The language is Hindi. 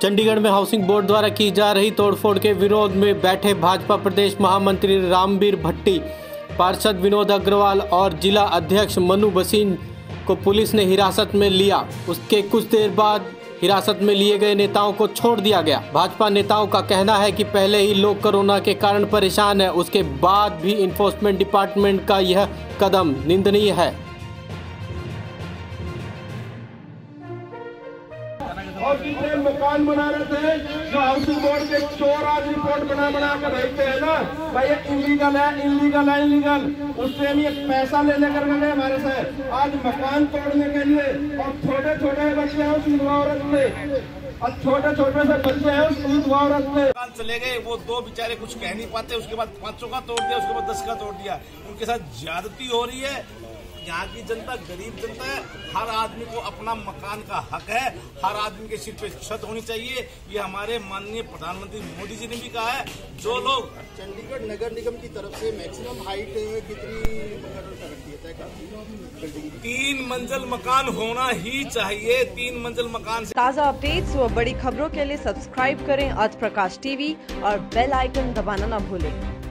चंडीगढ़ में हाउसिंग बोर्ड द्वारा की जा रही तोड़फोड़ के विरोध में बैठे भाजपा प्रदेश महामंत्री रामवीर भट्टी, पार्षद विनोद अग्रवाल और जिला अध्यक्ष मनु बसीन को पुलिस ने हिरासत में लिया। उसके कुछ देर बाद हिरासत में लिए गए नेताओं को छोड़ दिया गया। भाजपा नेताओं का कहना है कि पहले ही लोग कोरोना के कारण परेशान है। उसके बाद भी इन्फोर्समेंट डिपार्टमेंट का यह कदम निंदनीय है। और जितने मकान बना रहे थे, जो हाउसिंग बोर्ड के चोर आज रिपोर्ट बना बना कर रहते हैं ना। भाई, ये इलीगल है इलीगल है इलीगल उससे हम ये पैसा ले लेकर गए हमारे से। आज मकान तोड़ने के लिए और छोटे छोटे बच्चे हैं उस विधवा औरत में और छोटे छोटे से बच्चे हैं उस विधवा औरत में चले गए, वो दो बेचारे कुछ कह नहीं पाते। उसके बाद पाँचों का तोड़ दिया, उसके बाद दस का तोड़ दिया। उनके साथ ज्यादती हो रही है। यहाँ की जनता गरीब जनता है। हर आदमी को अपना मकान का हक है। हर आदमी के सिर पे छत होनी चाहिए। ये हमारे माननीय प्रधानमंत्री मोदी जी ने भी कहा है। जो लोग चंडीगढ़ नगर निगम की तरफ़ से मैक्सिमम हाइट कितनी है? तीन मंजिल मकान होना ही चाहिए। तीन मंजिल मकान से ताज़ा अपडेट्स व बड़ी खबरों के लिए सब्सक्राइब करें आज प्रकाश टीवी और बेल आइकन दबाना न भूलें।